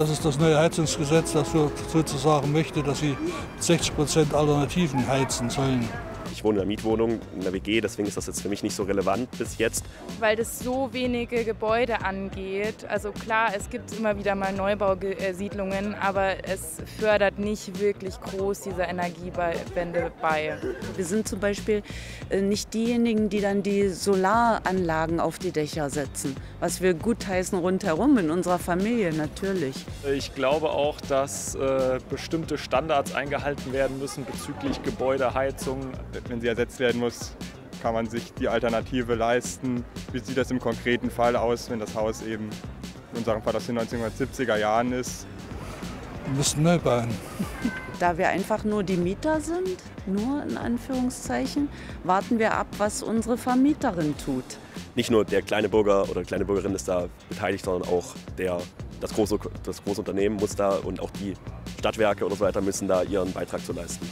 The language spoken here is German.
dass das neue Heizungsgesetz dafür sozusagen möchte, dass sie 60 Prozent Alternativen heizen sollen. Ich wohne in einer Mietwohnung, in einer WG, deswegen ist das jetzt für mich nicht so relevant bis jetzt. Weil das so wenige Gebäude angeht. Also klar, es gibt immer wieder mal Neubausiedlungen, aber es fördert nicht wirklich groß dieser Energiewende bei. Wir sind zum Beispiel äh, nicht diejenigen, die dann die Solaranlagen auf die Dächer setzen, was wir gutheißen rundherum in unserer Familie natürlich. Ich glaube auch, dass äh, bestimmte Standards eingehalten werden müssen bezüglich Gebäudeheizung wenn sie ersetzt werden muss, kann man sich die Alternative leisten. Wie sieht das im konkreten Fall aus, wenn das Haus eben in unserem Fall aus den 1970er Jahren ist? Wir müssen neu bauen. Da wir einfach nur die Mieter sind, nur in Anführungszeichen, warten wir ab, was unsere Vermieterin tut. Nicht nur der kleine Bürger oder kleine Bürgerin ist da beteiligt, sondern auch der, das, große, das große Unternehmen muss da und auch die Stadtwerke oder so weiter müssen da ihren Beitrag zu leisten.